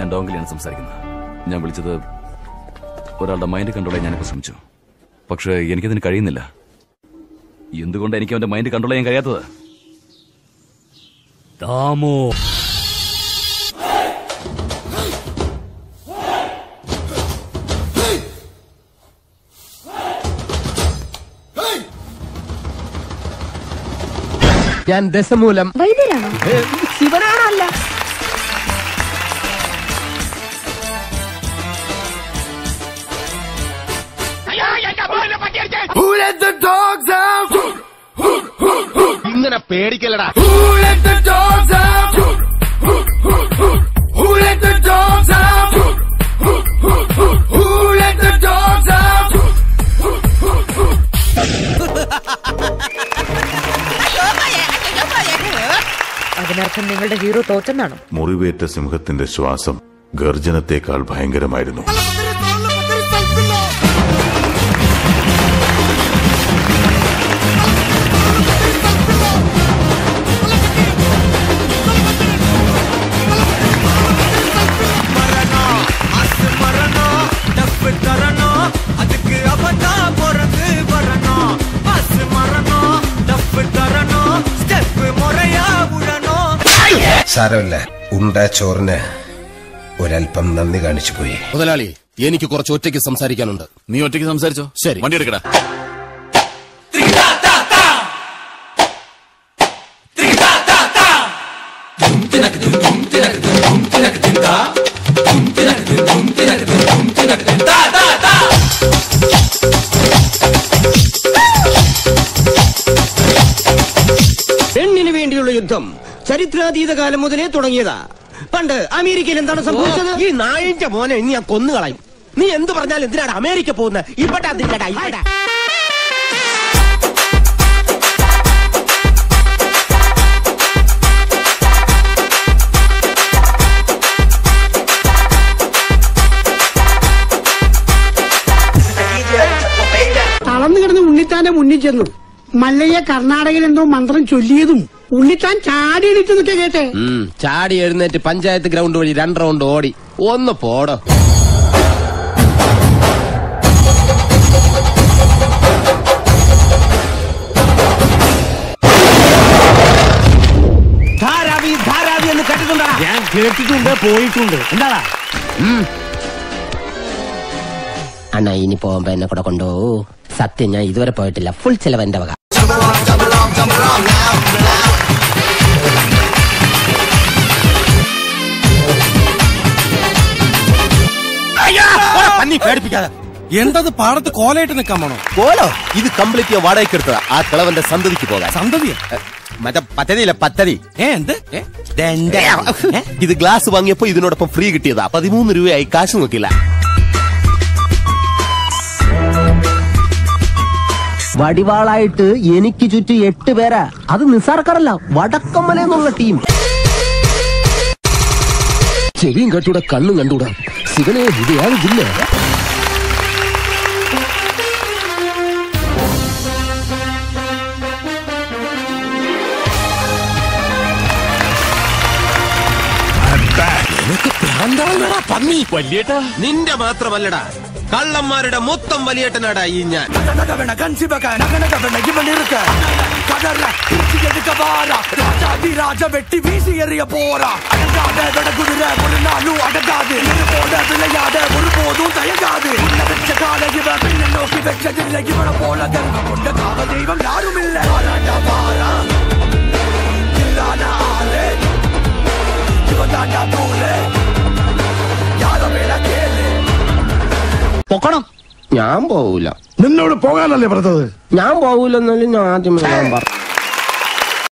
ഞാൻ ഡോങ്കിലാണ് സംസാരിക്കുന്നത്. ഞാൻ വിളിച്ചത് ഒരാളുടെ മൈൻഡ് കൺട്രോൾ ചെയ്യാൻ ഞാനിപ്പോൾ ശ്രമിച്ചു. പക്ഷേ എനിക്കതിന് കഴിയുന്നില്ല. എന്തുകൊണ്ട് എനിക്ക് അവന്റെ മൈൻഡ് കൺട്രോൾ ചെയ്യാൻ കഴിയാത്തത്? താമോ ഞാൻ ദശമൂലം വൈദ്യരാണോ? ശിവനാണല്ല ഇങ്ങനെ പേടിക്കലടാ അതിനർത്ഥം നിങ്ങളുടെ ഹീറോ തോറ്റെന്നാണോ? മുറിവേറ്റ സിംഹത്തിന്റെ ശ്വാസം ഗർജനത്തെക്കാൾ ഭയങ്കരമായിരുന്നു. സാരമില്ല ഉണ്ട ചോറിന് ഒരല്പം നന്ദി കാണിച്ചു പോയി. മുതലാളി എനിക്ക് കുറച്ച് ഒറ്റയ്ക്ക് സംസാരിക്കാനുണ്ട്. നീ ഒറ്റയ്ക്ക് സംസാരിച്ചോ? ശരി. വണ്ടി എടുക്കടാ. പെണ്ണിന് വേണ്ടിയുള്ള യുദ്ധം ചരിത്രാതീത കാലം മുതലേ തുടങ്ങിയതാ. പണ്ട് അമേരിക്കയിൽ എന്താണ് സംഭവിച്ചത്? ഈ നായിന്റെ മോനെ ഇനി ഞാൻ കൊന്നുകളയും. നീ എന്ത് പറഞ്ഞാലും എന്തിനാണ് അമേരിക്ക പോകുന്നത്? ഇവിടെ അതില്ലടാ ഇവിടെ തളർന്നു കിടന്ന് ഉണ്ണിത്താന്റെ മുന്നിൽ ചെന്നു. മല്ലയ്യ കർണാടകയിൽ എന്തോ മന്ത്രം ചൊല്ലിയതും ഉണ്ണിത്താൻ ചാടി എഴുന്നേറ്റ് കേട്ടെ. ചാടി എഴുന്നേറ്റ് പഞ്ചായത്ത് ഗ്രൗണ്ട് വഴി രണ്ട് റൗണ്ട് ഓടി. ഒന്ന് പോടോ. കേട്ടിട്ടുണ്ടാ പോയിട്ടുണ്ട്. എന്താടാ? അണ്ണ ഇനി പോകുമ്പോ എന്നെ കൂടെ കൊണ്ടുപോകൂ സത്യം ഞാൻ ഇതുവരെ പോയിട്ടില്ല. ഫുൾ ചെലവ് എന്റെ വക. പന്നി പേടിപ്പിക്കാതെ. എന്തത് പാടത്ത് കോലയിട്ട് നിൽക്കാൻ വേണോ കോലോ ഇത് കംപ്ലീറ്റ് വാടകയ്ക്ക് എടുത്തതാ ആ കിളവന്റെ സന്തതിക്ക് പോകാൻ. സന്തതിയാ? മറ്റേ പദ്ധതിയില്ല പദ്ധതി. ഏ എന്ത്? ഏ? ഇത് ഗ്ലാസ് വാങ്ങിയപ്പോ ഇതിനോടൊപ്പം ഫ്രീ കിട്ടിയതാ. പതിമൂന്ന് രൂപയായി കാശ് നോക്കില്ല. വടിവാളായിട്ട് എനിക്ക് ചുറ്റും എട്ട് പേരാ. അത് നിസാർക്കാരല്ല വടക്കമ്മല എന്നുള്ള ടീം. ചെവിയും കെട്ടൂടെ കണ്ണും കണ്ടൂടാ. ശിവനെ ഇതയാകില്ല പന്നി വലിയേട്ടാ നിന്റെ മാത്രമല്ലടാ കള്ളന്മാരുടെ മൊത്തം വലിയേട്ടനാടാ ഈ ഞാൻ രാജ വെട്ടി വീശി എറിയ പോരാ അടങ്ങാതെ വെടകുതിര ഒരു നാലു അടങ്ങാതെ പോലെ വിളയാതെ ഒരു പോതും തയങ്ങാതെ ഉള്ള വെച്ച കാല ഇവ പിന്നെ നോക്കി വെച്ചതില്ല ഇവിടെ പോലെ ദൈവം കൊണ്ട് കാമദൈവം ആരുമില്ല ആരാണ്ട പാറ ഇല്ലാന പൊക്കണം. ഞാൻ പോവൂല. നിന്നോട് പോകാനല്ലേ പറഞ്ഞത്? ഞാൻ പോവൂലെന്നാലും ഞാൻ ആദ്യം ഞാൻ പറഞ്ഞു